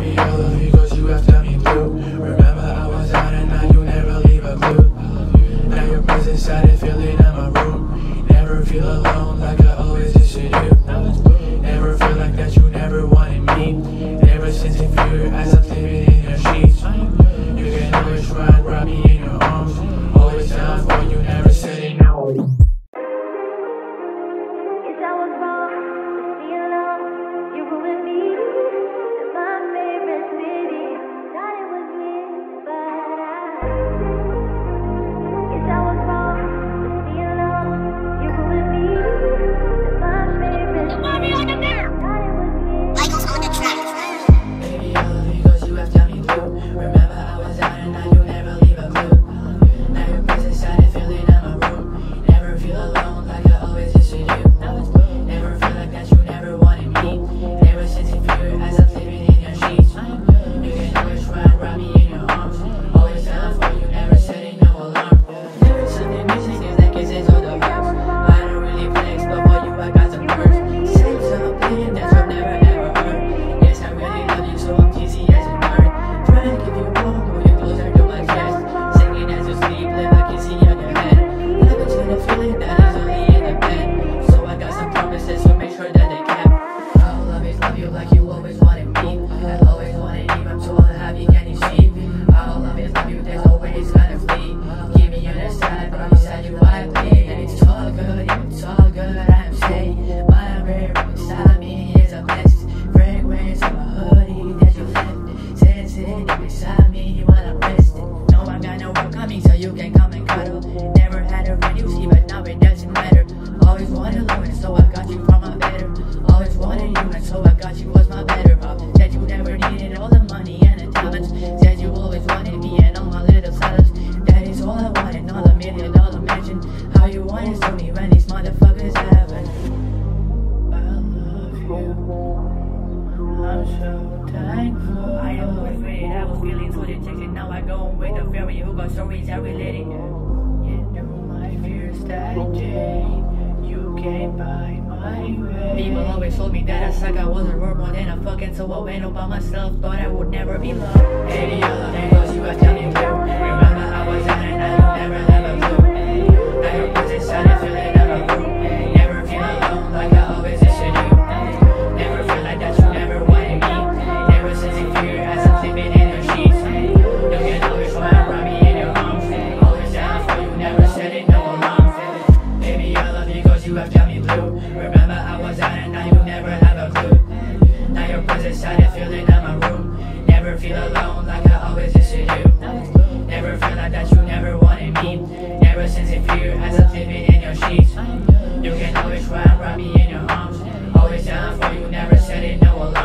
me yellow because you have left me blue Remember I was out and now you never leave a clue. Now your presence started filling up my room. Never feel alone like I always used to do. Never feel like that you never wanted me. Never since if you're as I'm in your sheets. You can always try and rob me in. telling me he wanna it. No, I got coming, so you can come and cuddle. Never had a friend you see, but now it doesn't matter. Always wanna so we that we. You know my fears that day, you came by my way. People always told me that I suck, I wasn't worth more than a fucking so I went all by myself, thought I would never be loved. Any other name, you got telling me, you have got me blue Remember I was out and now you never have a clue. Now your presence had a feeling in my room. Never feel alone like I always used to do. Never felt like that you never wanted me. Never sense of fear as I'm living in your sheets. You can always try and wrap me in your arms. Always down for you, never said it, no alone